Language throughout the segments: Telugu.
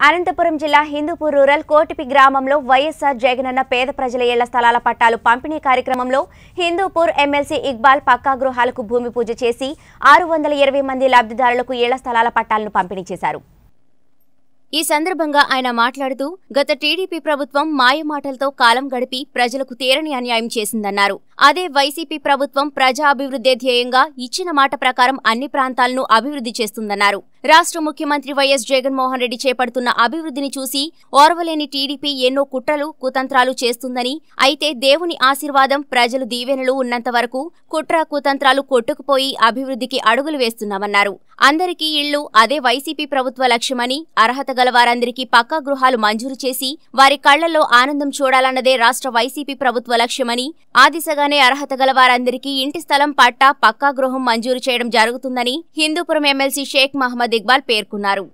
అనంతపురం జిల్లా హిందూపూర్ రూరల్ కోటిపి గ్రామంలో వైఎస్ఆర్ జగనన్న పేద ప్రజల ఇళ్ళ స్థలాల పట్టాలు పంపిణీ కార్యక్రమంలో హిందూపూర్ ఎమ్మెల్సీ ఇక్బాల్ పక్కా గృహాలకు భూమి పూజ చేసి ఆరు వందల ఇరవై మంది లబ్ధిదారులకు ఇళ్ళ స్థలాల పట్టాలను పంపిణీ చేశారు. ఈ సందర్భంగా ఆయన మాట్లాడుతూ గత టీడీపీ ప్రభుత్వం మాయమాటలతో కాలం గడిపి ప్రజలకు తీరని అన్యాయం చేసిందన్నారు. అదే వైసీపీ ప్రభుత్వం ప్రజా అభివృద్ధి ధ్యేయంగా ఇచ్చిన మాట ప్రకారం అన్ని ప్రాంతాలను అభివృద్ధి చేస్తుందన్నారు. రాష్ట్ర ముఖ్యమంత్రి వైఎస్ జగన్మోహన్ రెడ్డి చేపడుతున్న అభివృద్ధిని చూసి ఓర్వలేని టీడీపీ ఎన్నో కుట్రలు కుతంత్రాలు చేస్తుందని అయితే దేవుని ఆశీర్వాదం ప్రజలు దీవెనలు ఉన్నంత వరకు కుట్ర కుతంత్రాలు కొట్టుకుపోయి అభివృద్ధికి అడుగులు వేస్తున్నామన్నారు. అందరికీ ఇళ్ళు అదే వైసీపీ ప్రభుత్వ లక్ష్యమని అర్హత గల వారందరికీ పక్కా గృహాలు మంజూరు చేసి వారి కళ్ళలో ఆనందం చూడాలన్నదే రాష్ట్ర వైసీపీ ప్రభుత్వ లక్ష్యమని ఆ దిశగానే అర్హత గల వారందరికీ ఇంటి స్థలం పట్టా పక్కా గృహం మంజూరు చేయడం జరుగుతుందని హిందూపురం ఎమ్మెల్సీ షేక్ మహమ్మద్ దిగ్బాల్ పేర్కొన్నారు.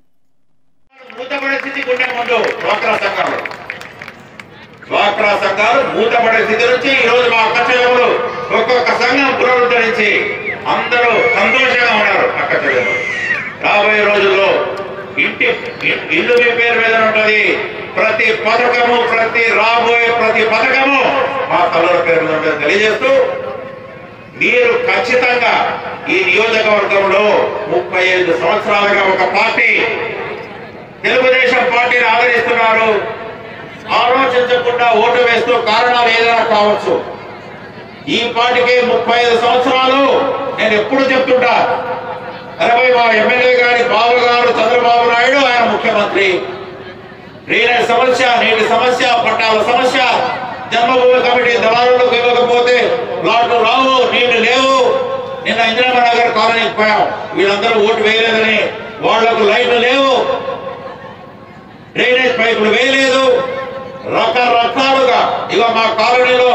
డ్వాక్రా సంఘాలు. మూతపడే స్థితి నుంచి ఈ రోజు మా అక్క చెల్లెములు ఒక్కొక్క సంఘం పునరుద్ధరించి అందరూ సంతోషంగా ఉన్నారు అక్క చెల్లెములు రాబోయే రోజుల్లో ఇంటి ఇల్లు మీ పేరు మీద ప్రతి పథకము ప్రతి రాబోయే ప్రతి పథకము మా తల్లుల పేరు మీద తెలియజేస్తూ మీరు ఖచ్చితంగా ఈ నియోజకవర్గంలో ముప్పై ఐదు సంవత్సరాలుగా ఒక పార్టీ తెలుగుదేశం పార్టీని ఆదరిస్తున్నారు. ఆలోచించకుండా ఓటు వేస్తూ కారణాలు ఏదైనా కావచ్చు. ఈ పార్టీకి ముప్పై ఐదు సంవత్సరాలు నేను ఎప్పుడు చెప్తుంటా అరవై మా ఎమ్మెల్యే గారి బావగారు చంద్రబాబు నాయుడు ఆయన ముఖ్యమంత్రి. డ్రైనేజ్ సమస్య నీటి సమస్య పట్టాల సమస్య జన్మభూమి కమిటీ దళారులకు ఇవ్వకపోతే లాట్లు రావు నీళ్ళు లేవు. నిన్న ఇందిరామ నగర్ కాలనీకి పోయాం. వీళ్ళందరూ ఓటు వేయలేదని వాళ్ళకు లైట్లు లేవు. డ్రైనేజ్ పైపులు వేయలేదు. రకరకాలుగా ఇక మా కాలనీలో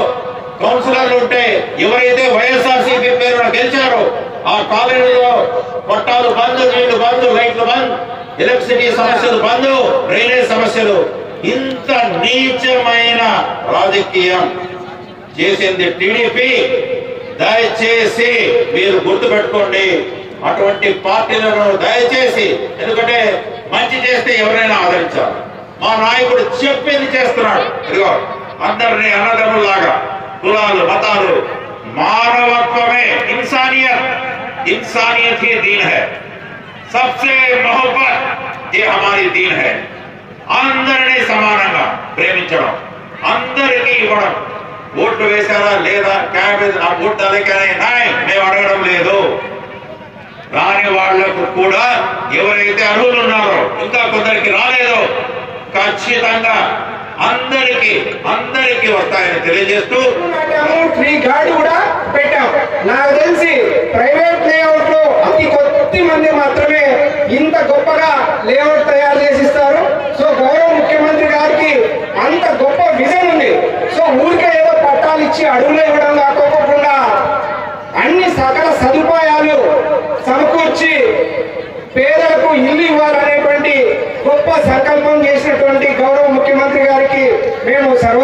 కౌన్సిలర్లు ఉంటే ఎవరైతే వైఎస్ఆర్సీపీ పేరున గెలిచారో ఆ కాలనీలో పట్టాలు బంద్ నీళ్ళు బంద్ లైట్లు బంద్ ఎలక్ట్రిసిటీ సమస్యలు బంద్ డ్రైనేజ్ సమస్యలు ఇంత నీచమైన రాజకీయం చేసింది టీడీపీ దయచేసి మీరు గుర్తుపెట్టుకోండి అటువంటి పార్టీలను దయచేసి ఎందుకంటే మంచి చేస్తే ఎవరైనా ఆదరించాలి మా నాయకుడు చెప్పింది చేస్తున్నాడు ఇదిగో అందరినీ అన్నదమ్ములాగా కులాలు మతాలు మానవత్వమే ఇన్సానియత్ ఇన్సానియత్ ही दीन है सबसे मोहब्बत ये हमारी दीन है అందరినీ సమానంగా ప్రేమించడం అందరికీ ఇవ్వడం. ఓట్లు వేశారా లేదా? క్యాబేజ్ ఆ ఓట్లు అలకానే నాయ్ మేము అడగడం లేదు. రాని వాళ్ళకు కూడా ఎవరైతే అర్హులు ఉన్నారో ఇంకా కొందరికి రాలేదో. ఖచ్చితంగా అందరికి అందరికి వస్తాయని తెలియజేస్తూ ఫ్రీ గార్డ్ కూడా పెట్టాం. నాకు తెలిసి ప్రైవేట్ లేఅవుట్లో అతి కొద్ది మంది మాత్రమే ఇంత గొప్పగా లేఅవుట్ కాకోకుండా అన్ని సకల సదుపాయాలు సమకూర్చి పేదలకు ఇల్లు ఇవ్వాలనేటువంటి గొప్ప సంకల్పం చేసినటువంటి గౌరవ ముఖ్యమంత్రి గారికి మేము సర్వ